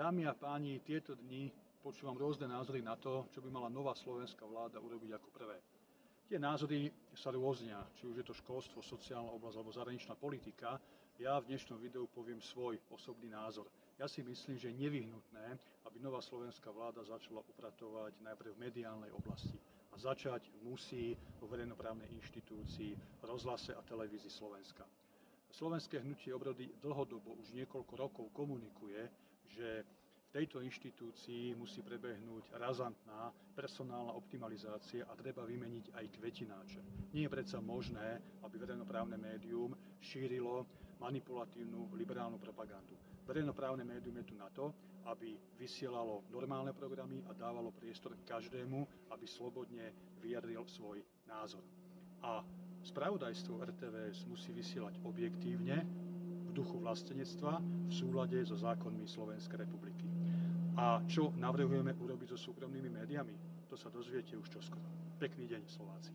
Dámy a páni, tieto dni počúvam rôzne názory na to, čo by mala nová slovenská vláda urobiť ako prvé. Tie názory sa rôznia, či už je to školstvo, sociálna oblasť alebo zahraničná politika. Ja v dnešnom videu poviem svoj osobný názor. Ja si myslím, že je nevyhnutné, aby nová slovenská vláda začala upratovať najprv v mediálnej oblasti. A začať musí vo verejnoprávnej inštitúcii, rozhlase a televízii Slovenska. Slovenské hnutie obrody dlhodobo už niekoľko rokov komunikuje, že v tejto inštitúcii musí prebehnúť razantná personálna optimalizácia a treba vymeniť aj kvetináče. Nie je predsa možné, aby verejnoprávne médium šírilo manipulatívnu liberálnu propagandu. Verejnoprávne médium je tu na to, aby vysielalo normálne programy a dávalo priestor každému, aby slobodne vyjadril svoj názor. A Spravodajstvo RTVS musí vysielať objektívne, duchu vlastenectva, v súlade so zákonmi Slovenskej republiky. A čo navrhujeme urobiť so súkromnými médiami, to sa dozviete už čoskoro. Pekný deň, Slováci.